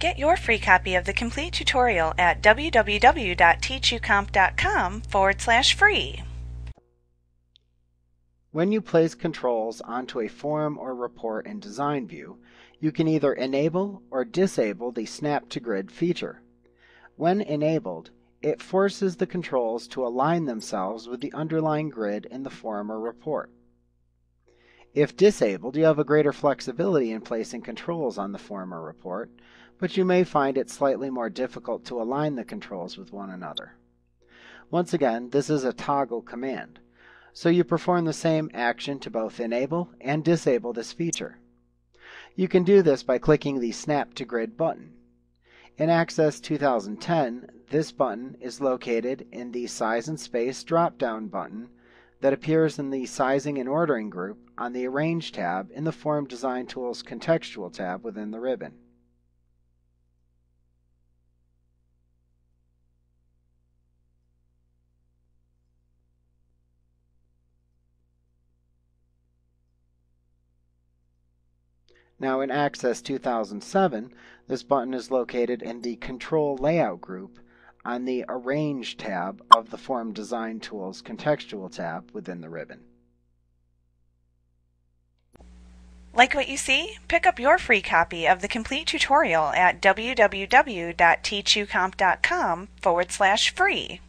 Get your free copy of the complete tutorial at www.teachucomp.com forward slash free. When you place controls onto a form or report in Design View, you can either enable or disable the Snap to Grid feature. When enabled, it forces the controls to align themselves with the underlying grid in the form or report. If disabled, you have a greater flexibility in placing controls on the former report, but you may find it slightly more difficult to align the controls with one another. Once again, this is a toggle command, so you perform the same action to both enable and disable this feature. You can do this by clicking the Snap to Grid button. In Access 2010, this button is located in the Size and Space drop-down button that appears in the Sizing and Ordering group on the Arrange tab in the Form Design Tools Contextual tab within the ribbon. Now in Access 2007, this button is located in the Control Layout group on the Arrange tab of the Form Design Tools Contextual tab within the ribbon. Like what you see? Pick up your free copy of the complete tutorial at www.teachucomp.com forward slash free.